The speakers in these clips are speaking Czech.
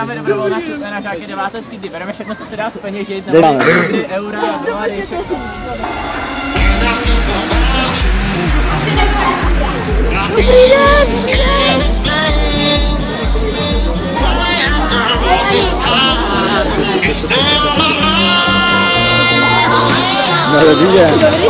děláme dobrovolná vstupné na žáky deváté třídy. Bereme všechno, co se dá speněžit, na 3 eura, no dolary, všechno. Dobrý den! Dobrý den! Dobrý den!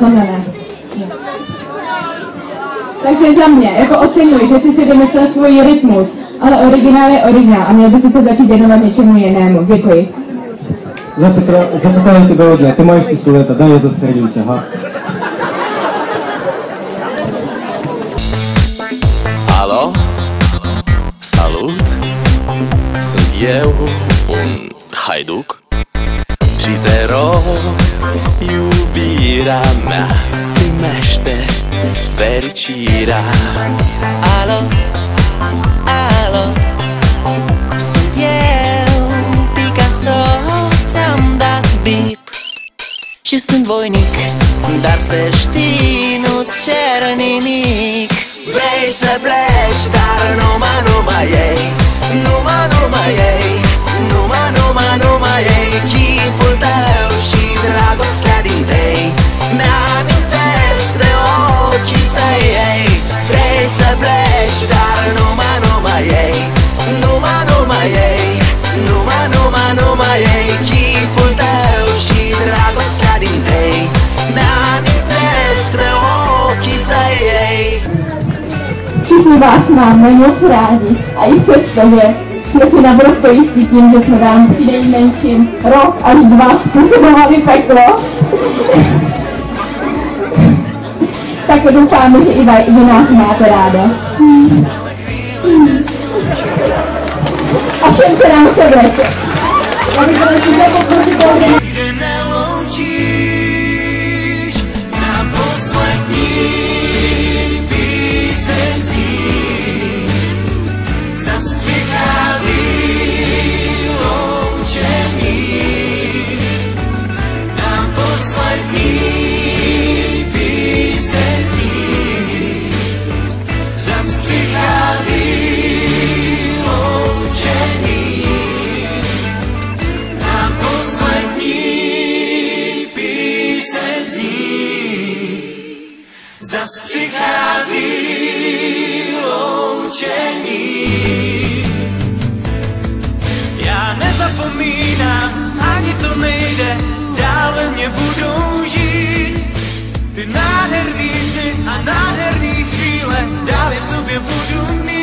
zaznamenat. Takže za mě, jako oceňuji, že jsi si vymyslel svůj rytmus, ale originál je originál a měl by si se začít věnovat něčemu jinému. Děkuji. За Петра, за питання тебе одне. Ти маєш пістолета, дай я застрелюся, га? Alo? Salut! Sunt eu, un haiduc Iubirea mea Primește fericirea Alo? Alo? Sunt eu, Picasso Ți-am dat bip și sunt voinic Dar să știi, nu-ți cer nimic Vrei să pleci, dar numai, numai ei Všichni vás máme moc rádi a i přesto, že jsme si naprosto jistí tím, že jsme vám při nejmenším rok až dva způsobovali peklo, tak doufáme, že i vy, nás máte ráda. A všem se nám chce večer. Já bych chtěla poprosit Já nezapomínám, ani to nejde, dál ve mně budou žít. Ty nádherný dny a nádherný chvíle, dál je v sobě budu mít.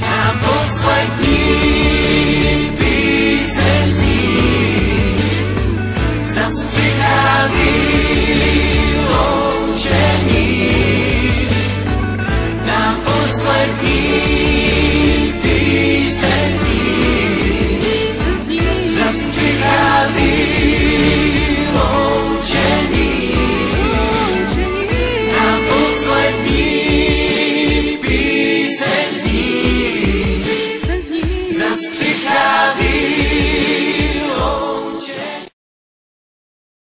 Na poslední Brasil.